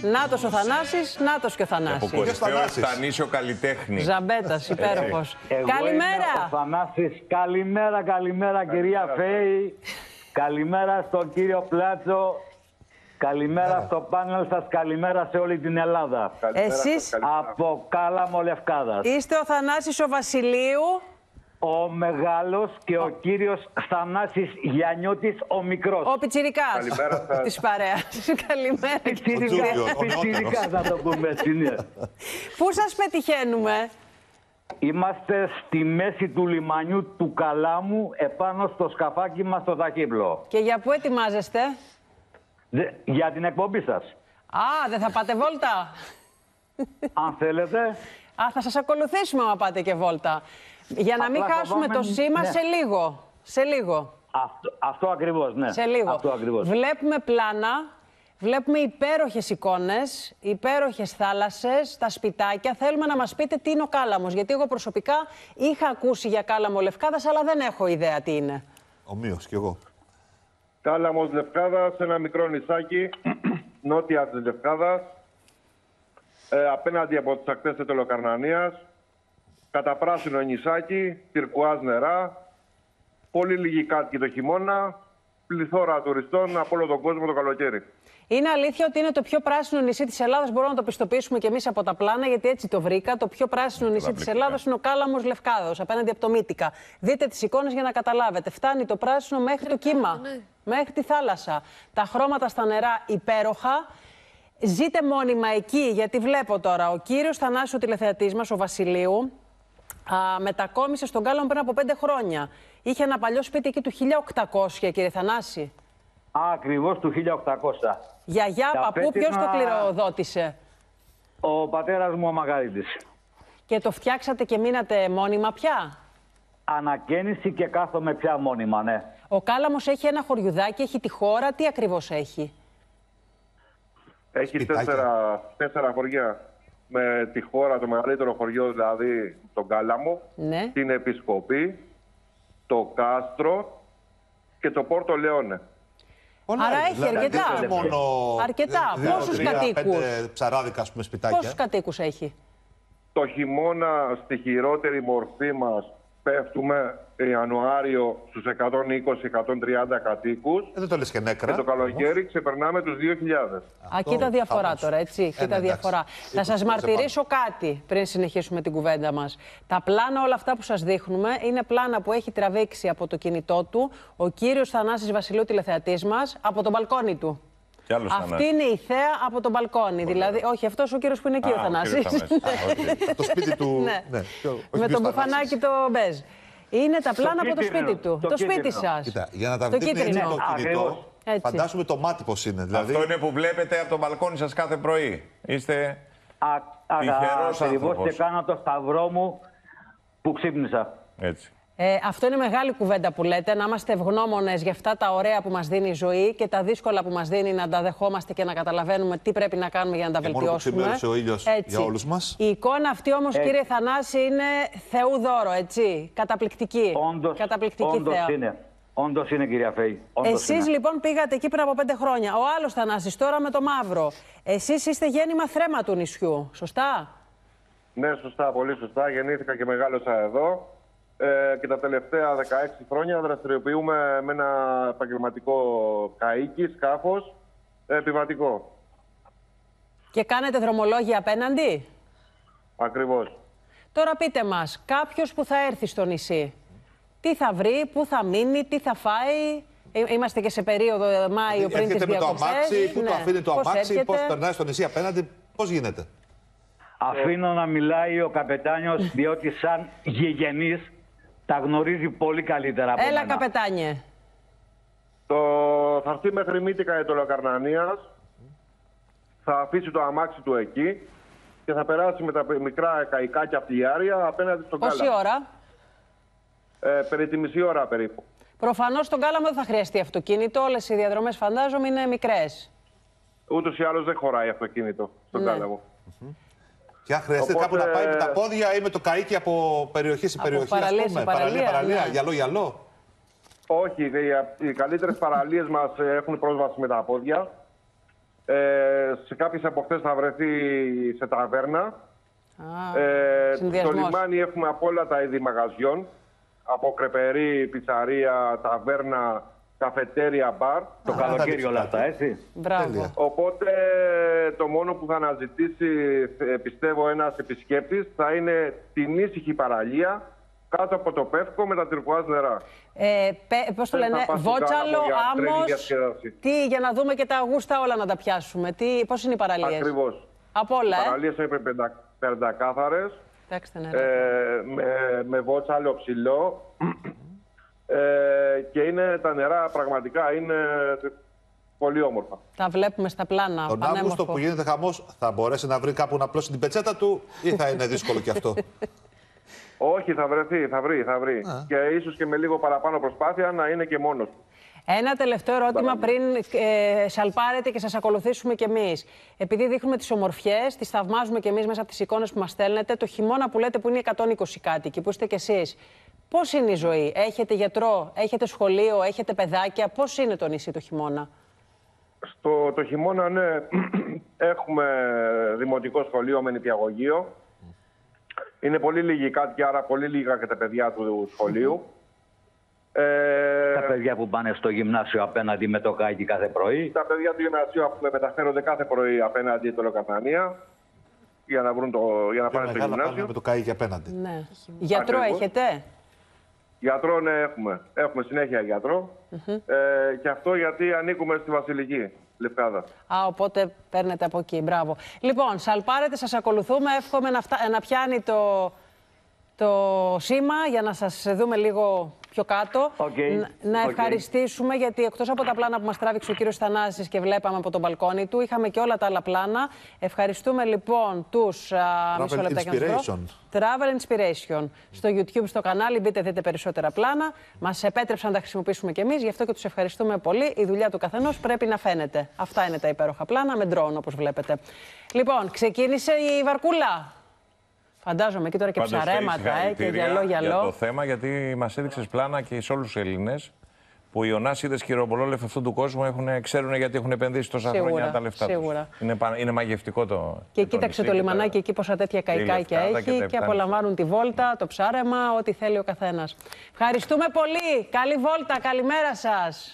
Νάτος ο Θανάσης, Νάτος και ο Θανάσης. Από κορυφαίο Θανάσης. Ευτανίσιο καλλιτέχνη. Ζαμπέτας, υπέροχος. Εγώ είμαι ο Καλημέρα. Θανάσης. Καλημέρα, καλημέρα κυρία Φέη. Καλημέρα στον κύριο Πλάτσο. Καλημέρα στο πάνελ σας, καλημέρα σε όλη την Ελλάδα. Εσείς Από Κάλαμο Λευκάδας. είστε ο Θανάσης ο Βασιλείου. Ο μεγάλος και ο κύριος Θανάσης Γιαννιώτης ο μικρός. Ο Πιτσιρικάς Καλημέρα σας. της παρέας. Καλημέρα. Πιτσιρικάς, Τζούλιος, ο πιτσιρικάς να το πούμε έτσι. ναι. Πού σας πετυχαίνουμε; Είμαστε στη μέση του λιμανιού του Καλάμου επάνω στο σκαφάκι μας στο Ταχύπλο. Και για πού ετοιμάζεστε; Δε- Για την εκπομπή σας. Α, δεν θα πάτε βόλτα; Αν θέλετε, Α, θα σας ακολουθήσουμε άμα πάτε και βόλτα. Για να μην Απλά χάσουμε το φοβάμαι- σήμα ναι. σε λίγο. Σε λίγο. αυτό, αυτό ακριβώς, ναι. Σε λίγο. Αυτό ακριβώς. Βλέπουμε πλάνα, βλέπουμε υπέροχες εικόνες, υπέροχες θάλασσες, τα σπιτάκια. Θέλουμε να μας πείτε τι είναι ο Κάλαμος. Γιατί εγώ προσωπικά είχα ακούσει για Κάλαμο Λευκάδας, αλλά δεν έχω ιδέα τι είναι. Ομοίως κι εγώ. Κάλαμος Λευκάδας, ένα μικρό νησάκι, νότια της Λευκάδας, ε, απέναντι από τις ακτές της Τελοκαρνανίας, κατά πράσινο νησάκι, τυρκουάζ νερά, πολύ λίγοι κάτοικοι το χειμώνα, πληθώρα τουριστών από όλο τον κόσμο το καλοκαίρι. Είναι αλήθεια ότι είναι το πιο πράσινο νησί της Ελλάδας. Μπορούμε να το πιστοποιήσουμε και εμείς από τα πλάνα, γιατί έτσι το βρήκα. Το πιο πράσινο νησί της Καταπληκτικά. Ελλάδας είναι ο Κάλαμος Λευκάδος, απέναντι από το Μύτικα. Δείτε τις εικόνες για να καταλάβετε. Φτάνει το πράσινο μέχρι το κύμα, μέχρι τη θάλασσα. Τα χρώματα στα νερά υπέροχα. Ζείτε μόνιμα εκεί, γιατί βλέπω τώρα ο κύριος Θανάσης, ο τηλεθεατής μας, ο Βασιλείου, α, μετακόμισε στον Κάλαμο πριν από πέντε χρόνια. Είχε ένα παλιό σπίτι εκεί του 1800, κύριε Θανάση. Ακριβώς του 1800. Γιαγιά, Τα παππού, ποιος το πέτυχα- κληροδότησε; Ο πατέρας μου ο Μαγαρίτης. Και το φτιάξατε και μείνατε μόνιμα πια; Ανακαίνιση και κάθομαι πια μόνιμα, ναι. Ο Κάλαμος έχει ένα χωριουδάκι, έχει τη χώρα. Τι ακριβώς έχει; Έχει Σπιτάκια. τέσσερα, τέσσερα χωριά με τη χώρα, το μεγαλύτερο χωριό δηλαδή τον Κάλαμο, Ναι. την Επισκοπή, το Κάστρο και το Πόρτο Λεόνε. Πολλά Άρα είναι, έχει δηλαδή, αρκετά. Δεν είναι μόνο Αρκετά. δύο, Πόσους τρία, κατοίκους; Πέντε ψαράδικα, ας πούμε, σπιτάκια. Πόσους κατοίκους έχει; Το χειμώνα στη χειρότερη μορφή μας πέφτουμε Ιανουάριο στους 120-130 κατοίκους Ε, δεν το λες και νέκρα. και το καλοκαίρι ξεπερνάμε τους 2.000. Α, κοίτα διαφορά χαμός. τώρα, έτσι. Ε, κοίτα ναι, εντάξει. διαφορά. Θα Είκοσι σας φορές μαρτυρήσω κάτι πριν συνεχίσουμε την κουβέντα μας. Τα πλάνα όλα αυτά που σας δείχνουμε είναι πλάνα που έχει τραβήξει από το κινητό του ο κύριος Θανάσης Βασιλείου τηλεθεατής μας από τον μπαλκόνι του. Κι άλλος Αυτή Θανάσης. είναι η θέα από τον μπαλκόνι. Δηλαδή, όχι, αυτός ο κύριος που είναι εκεί Α, ο ο Θανάσης. κύριος Θανάσης. Α, οκ. Το σπίτι του. Ναι. ναι. πιο- όχι Με ποιος το θα μπουφανάκι το μπέζ. Είναι τα πλάνα από το κίτρινο, σπίτι του. το Το σπίτι κίτρινο. σας. Κοίτα, για να τα Το δείτε έτσι κίτρινο. το κινητό, Ακριβώς. Έτσι. φαντάσουμε το μάτι πώς είναι. Δηλαδή, Αυτό είναι που βλέπετε από το μπαλκόνι σας κάθε πρωί. Είστε... Α, Τυχερός ακριβώς άνθρωπος. και κάνω το σταυρό μου που ξύπνησα. Έτσι. Ε, αυτό είναι μεγάλη κουβέντα που λέτε, να είμαστε ευγνώμονες για αυτά τα ωραία που μας δίνει η ζωή και τα δύσκολα που μας δίνει να τα δεχόμαστε και να καταλαβαίνουμε τι πρέπει να κάνουμε για να τα Και μόνο που βελτιώσουμε. ξημέρωσε ο ήλιος για όλους μας. Η εικόνα αυτή όμως, κύριε Θανάση, είναι θεού δώρο, έτσι. Καταπληκτική. Όντως, Καταπληκτική όντως θέα. είναι. Όντως είναι κυρία Φέη. Όντως Εσείς είναι. λοιπόν πήγατε εκεί πριν από πέντε χρόνια. Ο άλλος Θανάσης τώρα με το μαύρο. Εσείς είστε γέννημα θρέμα του νησιού. Σωστά; Ναι, σωστά, πολύ σωστά. Γεννήθηκα και μεγάλωσα εδώ. Ε, και τα τελευταία 16 χρόνια δραστηριοποιούμε με ένα επαγγελματικό καΐκι, σκάφος, ε, επιβατικό. Και κάνετε δρομολόγια απέναντι; Ακριβώς. Τώρα πείτε μας, κάποιος που θα έρθει στο νησί, τι θα βρει, πού θα μείνει, τι θα φάει; Ε, Είμαστε και σε περίοδο ε, Μάιο πριν τις έρχεται με το διακοπές. αμάξι, πού το Ναι. αφήνει το Πώς αμάξι, έρχεται; πώς περνάει στο νησί απέναντι, πώς γίνεται; Αφήνω να μιλάει ο καπετάνιος διότι σαν γηγενής τα γνωρίζει πολύ καλύτερα από Έλα μένα. καπετάνιε. Το, θα έρθει μέχρι Μύτικα η Τολοκαρνανίας, θα αφήσει το αμάξι του εκεί και θα περάσει με τα μικρά καϊκά και αυτιλιάρια απέναντι στον Πόση Κάλα. ώρα; Ε, περί τη μισή ώρα περίπου. Προφανώς στον Κάλαμο δεν θα χρειαστεί αυτοκίνητο. Όλες οι διαδρομές φαντάζομαι είναι μικρές. Ούτως ή άλλως δεν χωράει αυτοκίνητο στον Ναι. Κάλαμο. Και αν χρειαστεί Οπότε- κάπου να πάει με τα πόδια ή με το καίκι από περιοχή σε Από περιοχή, ας παραλία πούμε. σε παραλία, παραλία, ναι. γυαλό, γυαλό. Όχι, οι, οι καλύτερες παραλίες μας έχουν πρόσβαση με τα πόδια. Ε, σε κάποιες από αυτές θα βρεθεί σε ταβέρνα. Α, Ε, στο συνδυασμός. λιμάνι έχουμε από όλα τα είδη μαγαζιών. Από κρεπερί, πιτσαρία, ταβέρνα, καφετέρια, μπαρ. Το καλοκαίρι όλα αυτά, έτσι. Μπράβο. Τέλεια. Οπότε το μόνο που θα αναζητήσει, ε, πιστεύω, ένας επισκέπτης θα είναι την ήσυχη παραλία κάτω από το πεύκο με τα τυρκουάζ νερά. Ε, πε- πώς το Δεν θα λένε, πας στην βότσαλο, Κάλαμο για τρελή άμμος, διασκέδαση. τι, για να δούμε και τα γούστα όλα να τα πιάσουμε. Τι, πώς είναι οι παραλίες; Ακριβώς. Από όλα, Οι ε. παραλίες είναι πεντα- πεντακάθαρες, Κοιτάξτε, ναι. ε, με, με βότσαλο ψηλό ε, και είναι τα νερά πραγματικά είναι πολύ όμορφα. Τα βλέπουμε στα πλάνα. Τον πανέμορφο. Αύγουστο που γίνεται χαμός, θα μπορέσει να βρει κάπου να πλώσει την πετσέτα του ή θα είναι δύσκολο και αυτό; Όχι, θα βρεθεί, θα βρει, θα βρει. Και ίσως και με λίγο παραπάνω προσπάθεια να είναι και μόνος του. Ένα τελευταίο ερώτημα πριν ε, σαλπάρετε και σας ακολουθήσουμε κι εμείς. Επειδή δείχνουμε τις ομορφιές, τις θαυμάζουμε κι εμείς μέσα από τις εικόνες που μας στέλνετε, το χειμώνα που λέτε που είναι 120 κάτοικοι, που είστε κι εσείς. Πώς είναι η ζωή, έχετε γιατρό, έχετε σχολείο, έχετε παιδάκια, πώς είναι το νησί το χειμώνα; Στο το χειμώνα, ναι, έχουμε δημοτικό σχολείο με νηπιαγωγείο. Είναι πολύ λίγοι οι κάτοικοι, άρα πολύ λίγα και τα παιδιά του σχολείου. Ε, Τα παιδιά που πάνε στο γυμνάσιο απέναντι με το κάκι κάθε πρωί. τα παιδιά του γυμνασίου που μεταφέρονται κάθε πρωί απέναντι στην Τολοκαθανία για να, βρουν το, για να πάνε στο Μεγάλα πάνε γυμνάσιο. με το καί και απέναντι. Ναι. Γιατρό Ακριβώς. έχετε; Γιατρό, ναι, έχουμε. Έχουμε συνέχεια γιατρό. Ε, και αυτό γιατί ανήκουμε στη Βασιλική Λευκάδα. Α, οπότε παίρνετε από εκεί. Μπράβο. Λοιπόν, σαλπάρετε, σας ακολουθούμε. Εύχομαι να, φτά- να πιάνει το, το σήμα για να σας δούμε λίγο πιο κάτω. Οκ, Ν- Να οκ. ευχαριστήσουμε γιατί εκτός από τα πλάνα που μας τράβηξε ο κύριος Θανάσης και βλέπαμε από τον μπαλκόνι του, είχαμε και όλα τα άλλα πλάνα. Ευχαριστούμε λοιπόν τους... α, μισό Travel λεπτάκι να σας βρω. Inspiration. Travel Inspiration. Στο YouTube, στο κανάλι, μπείτε, δείτε περισσότερα πλάνα. Μας επέτρεψαν να τα χρησιμοποιήσουμε κι εμείς, γι' αυτό και τους ευχαριστούμε πολύ. Η δουλειά του καθενός πρέπει να φαίνεται. Αυτά είναι τα υπέροχα πλάνα με ντρόν, όπως βλέπετε. Λοιπόν, ξεκίνησε η βαρκούλα. Φαντάζομαι εκεί τώρα και Πάντως, ψαρέματα ε, και συγχαρητήρια γυαλό Για το γυαλό. θέμα, γιατί μας έδειξες πλάνα και σε όλους τους Έλληνες που οι Ωνάσιδε και οι ρομπολόλεφ αυτού του κόσμου έχουν, ξέρουν γιατί έχουν επενδύσει τόσα Σίγουρα, χρόνια τα λεφτά τους. σίγουρα. Είναι, πα- είναι μαγευτικό το. Και το κοίταξε νησί το και τα- λιμανάκι εκεί πόσα τέτοια καϊκάκια Λευκάδα έχει και τα και, επτά απολαμβάνουν τη βόλτα, το ψάρεμα, ό,τι θέλει ο καθένας. Ευχαριστούμε πολύ. Καλή βόλτα. Καλημέρα σας.